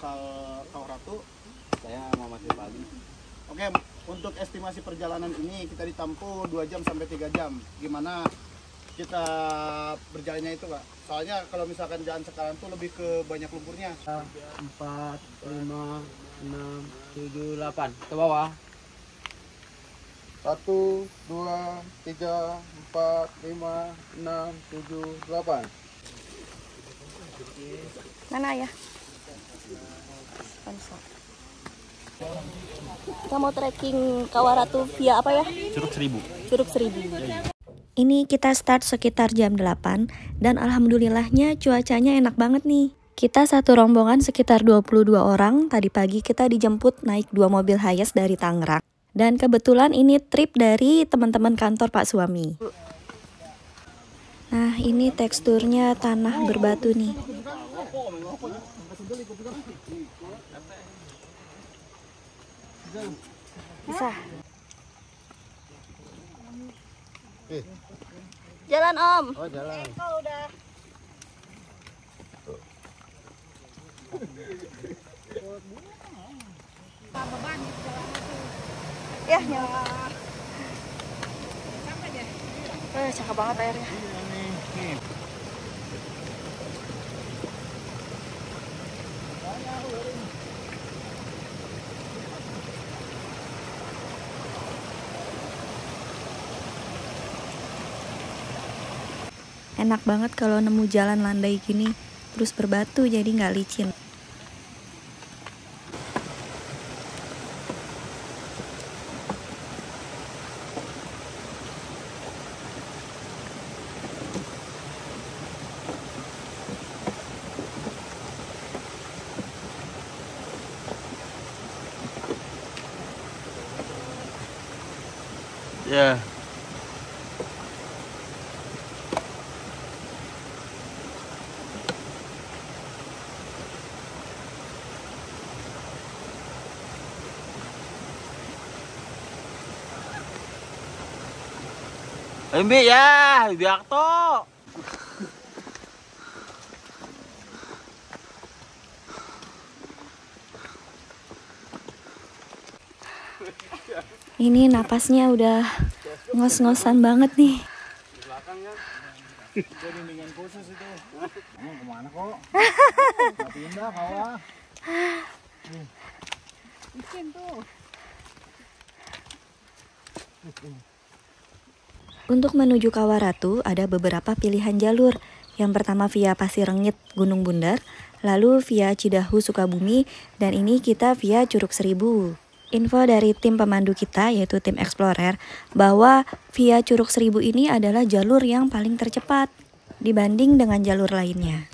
lokal Kawaratu. Saya Muhammad Rifali. Oke, untuk estimasi perjalanan ini kita ditampu 2 jam sampai 3 jam. Gimana kita berjalannya itu, Pak? Soalnya kalau misalkan jalan sekarang tuh lebih ke banyak lumpurnya. Empat, lima, enam, tujuh, delapan. Ke bawah. Satu, dua, tiga, empat, lima, enam, tujuh, delapan. Mana ya? Sponsor. Kita mau trekking Kawaratu via apa ya? Curug seribu. Curug Seribu. Ini kita start sekitar jam 8 dan alhamdulillahnya cuacanya enak banget nih. Kita satu rombongan sekitar 22 orang. Tadi pagi kita dijemput naik dua mobil Hayas dari Tangerang. Dan kebetulan ini trip dari teman-teman kantor Pak Suami. Nah, ini teksturnya tanah berbatu nih. Bisa. Jalan Om. Oh jalan. Ya, nyala. Eh, cakep banget airnya. Enak banget kalau nemu jalan landai gini, terus berbatu jadi nggak licin. Ya. Ayo Bi ya, biak to. Ini napasnya udah ngos-ngosan banget nih. Jadi dengan khusus itu. Kamu ke mana kok? Nggak pindah kau ah. Untuk menuju Kawaratu ada beberapa pilihan jalur. Yang pertama via Pasir Rengit Gunung Bundar, lalu via Cidahu Sukabumi, dan ini kita via Curug Seribu. Info dari tim pemandu kita yaitu tim Explorer bahwa via Curug Seribu ini adalah jalur yang paling tercepat dibanding dengan jalur lainnya.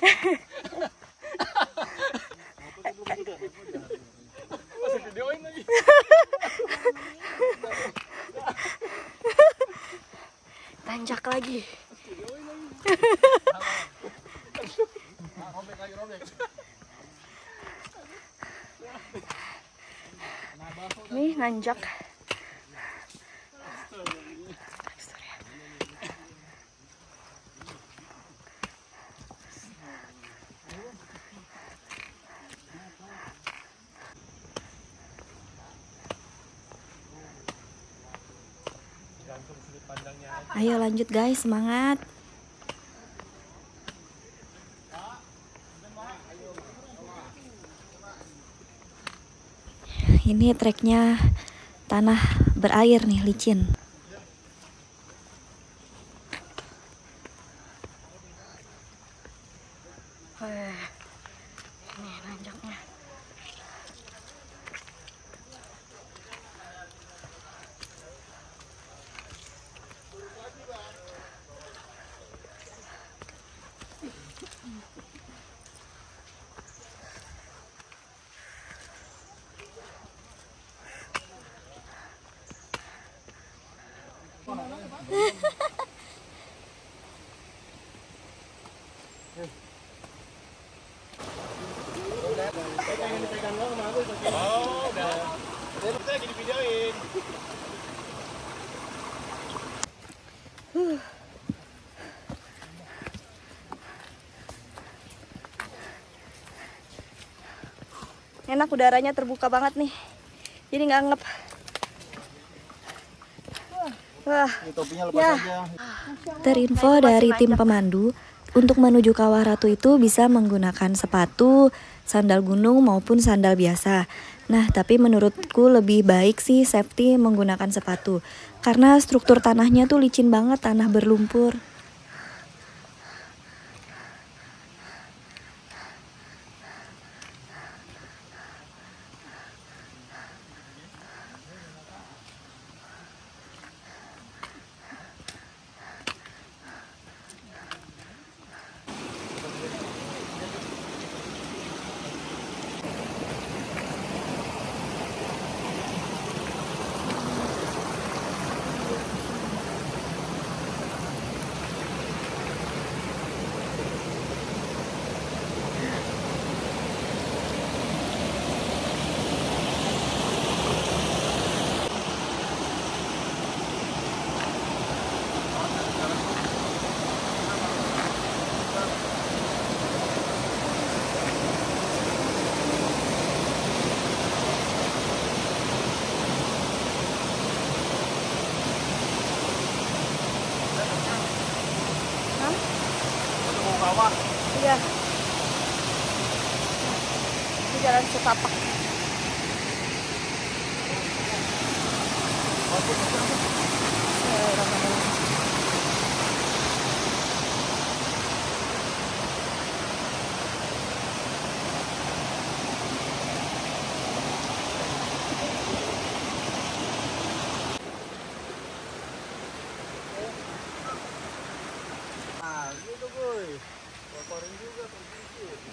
Tanjak lagi. Nih nanjak. Ayo lanjut guys, semangat. Ini treknya tanah berair nih, licin. Enak udaranya terbuka banget nih. Jadi nggak ngep Wah, Ini topinya lepas Ya. aja. Terinfo dari tim pemandu, untuk menuju Kawah Ratu itu bisa menggunakan sepatu, sandal gunung maupun sandal biasa. Nah, tapi menurutku lebih baik sih safety menggunakan sepatu. Karena struktur tanahnya tuh licin banget, tanah berlumpur. Iya. Ini jalan setapak.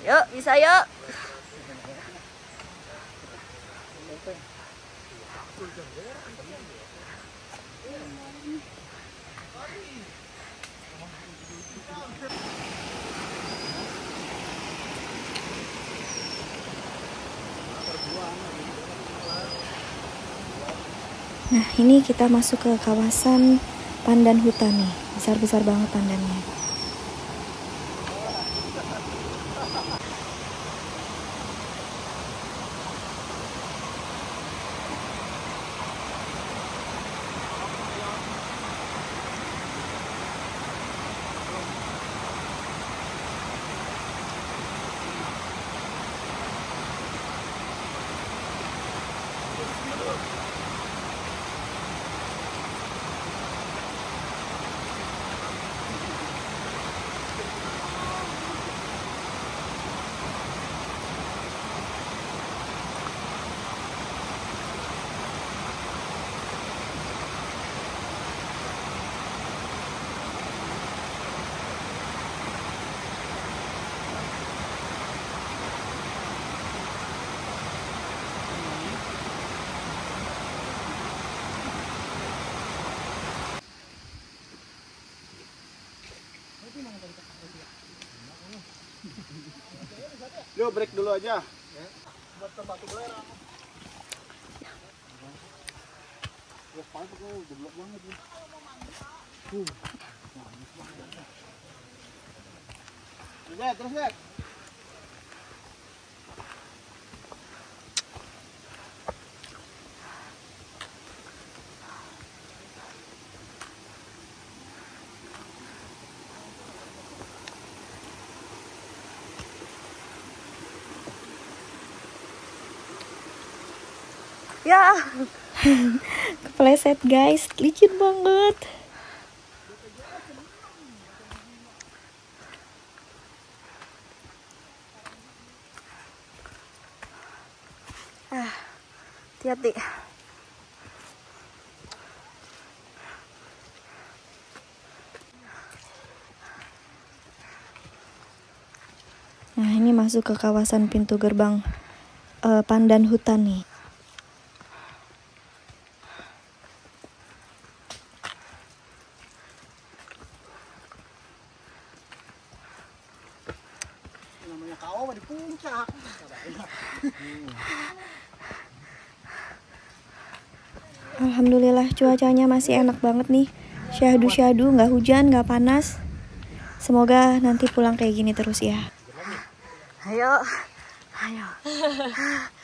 Yuk, bisa yuk. Nah, ini kita masuk ke kawasan pandan hutan nih. Besar-besar banget pandannya. Yuk break dulu aja. Terus ya, terus ya. Ya. Kepleset guys, licin banget. Ah, hati-hati. Nah, ini masuk ke kawasan pintu gerbang eh, Pandan Hutan nih. Namanya kau di puncak. Alhamdulillah cuacanya masih enak banget nih. Syahdu-syahdu, nggak hujan, nggak panas. Semoga nanti pulang kayak gini terus ya. Ayo, ayo.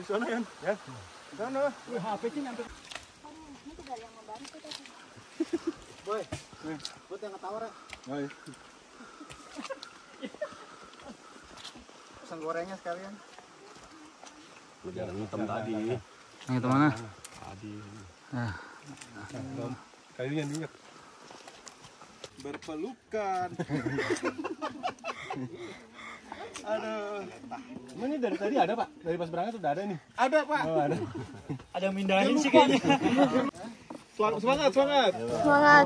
Ayo sana yan. Yan. Sana. Boy, buat yang ketawa Rek. Ay. Pesan gorengnya sekalian. Yang hitam tadi. Yang itu mana? Tadi. Kayunya minyak. Berpelukan. Aduh. Ini dari tadi ada pak? Dari pas berangkat sudah ada nih. Ada Pak. Oh ada. Ada yang mindahin sih kayaknya. Semangat, semangat, semangat. Semangat.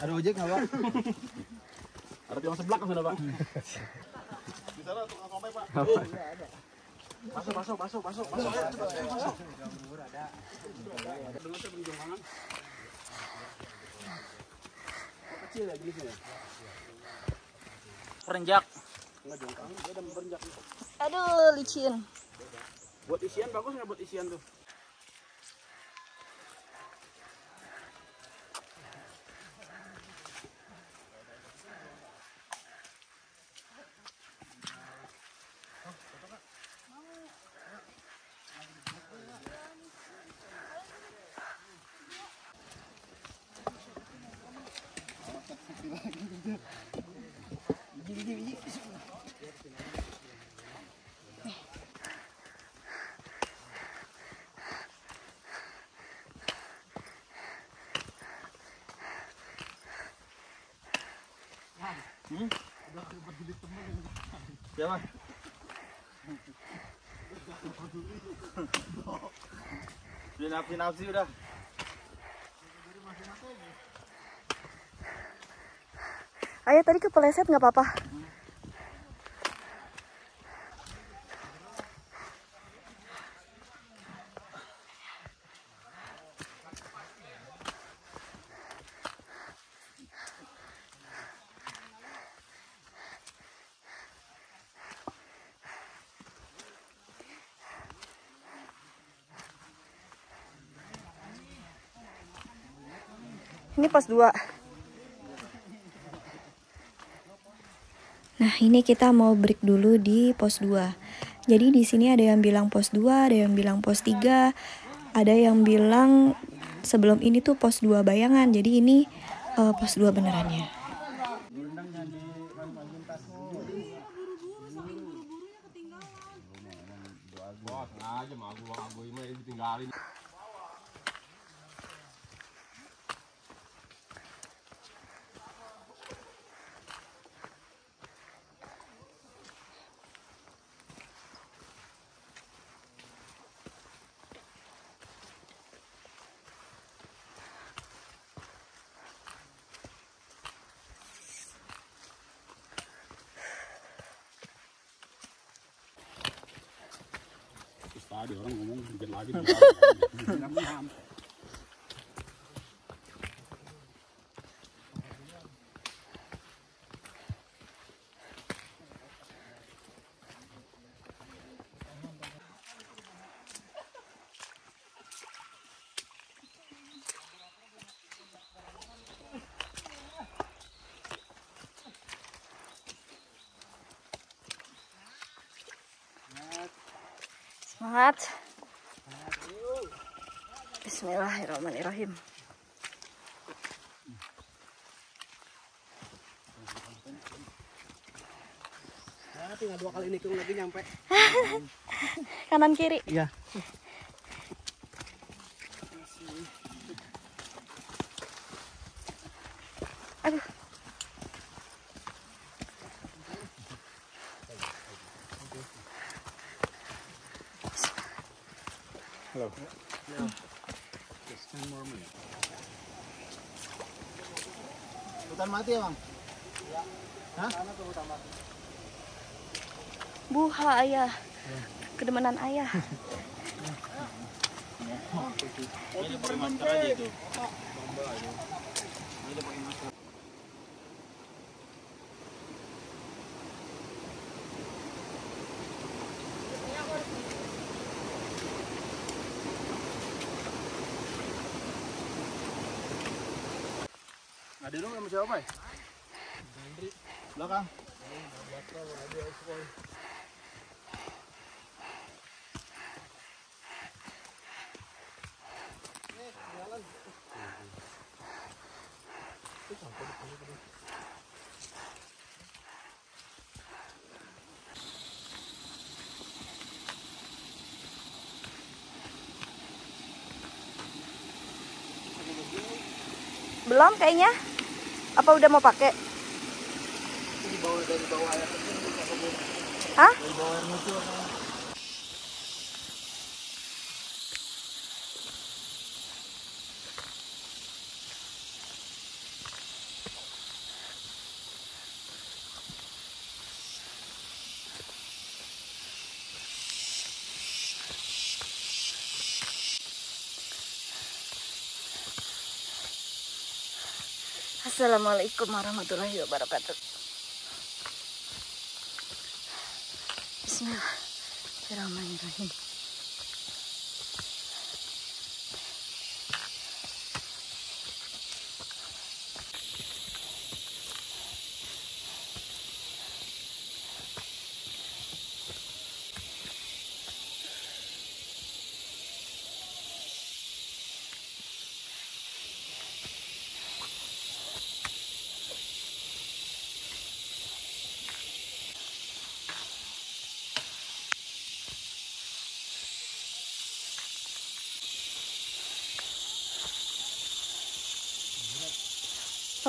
Ada ojek nggak pak? Ada yang sebelah kan sudah, Pak. Di sana tukang somai Pak. Masuk, masuk, masuk, masuk, masuk. Perenjak. Aduh, licin. Buat isian bagus nggak buat isian tuh? Siapa? Sudah nafsi-nafsi udah. Ayah tadi kepeleset nggak apa-apa. Ini pos 2. Nah, ini kita mau break dulu di pos 2. Jadi di sini ada yang bilang pos 2, ada yang bilang pos 3, ada yang bilang sebelum ini tuh pos 2 bayangan. Jadi ini eh, pos 2 benerannya. Wah, sengaja mah aku aku ini mah ditinggalin. Terus tadi orang ngomong bikin lagi. Semangat. Bismillahirrahmanirrahim. tinggal dua kali nikung lagi nyampe. Kanan kiri. Iya. Mati ya bang? Buha ayah. Kedemenan ayah. Sino naman siya ba eh? Dandri. Black ah? Oo, black ka. Wala di ako ko. Eh, jalan. Ito, sampo na pala pala. belum kayaknya Apa udah mau pakai? Hah? Assalamualaikum warahmatullahi wabarakatuh. Bismillahirrahmanirrahim.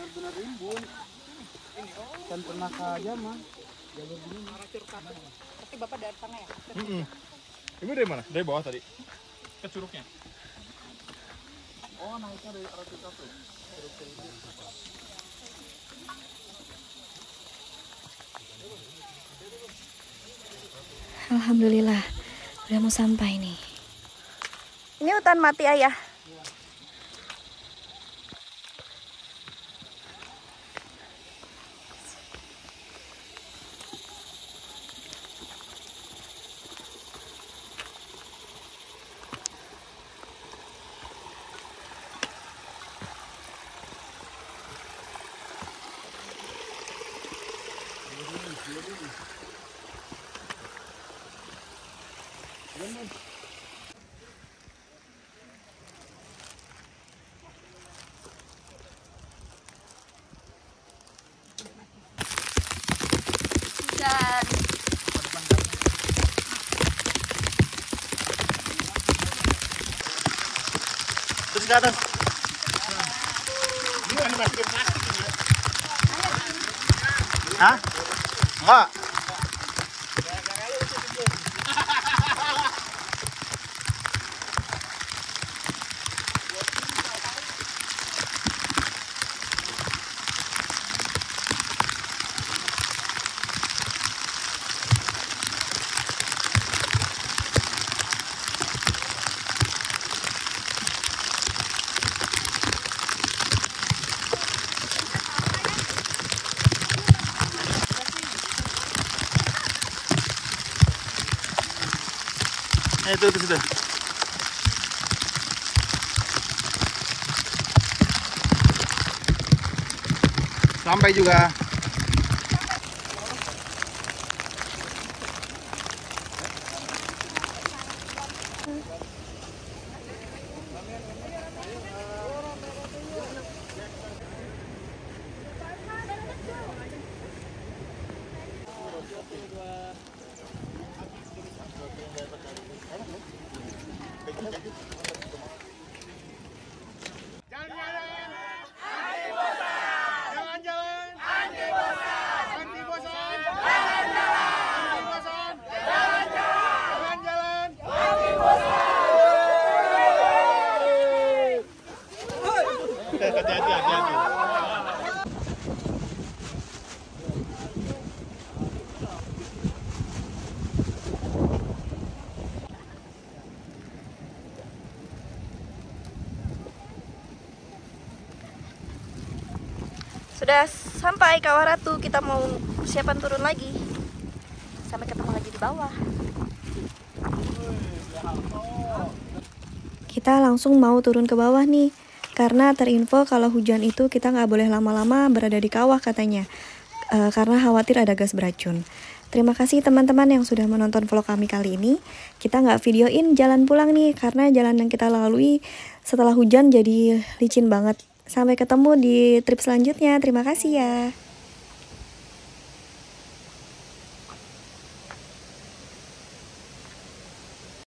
Benar-benar rimbun. Kan pernah saja mah. Ibu dari mana? Dari bawah tadi. Ke curugnya. Oh naiknya dari arah kita tuh. Alhamdulillah, udah mau sampai nih. Ini hutan mati ayah. Hah? Enggak. Juga. Sudah sampai Kawah Ratu, kita mau persiapan turun lagi. Sampai ketemu lagi di bawah. Kita langsung mau turun ke bawah nih, karena terinfo kalau hujan itu kita nggak boleh lama-lama berada di kawah katanya, Eh, karena khawatir ada gas beracun. Terima kasih teman-teman yang sudah menonton vlog kami kali ini. Kita nggak videoin jalan pulang nih, karena jalan yang kita lalui setelah hujan jadi licin banget. Sampai ketemu di trip selanjutnya. Terima kasih ya.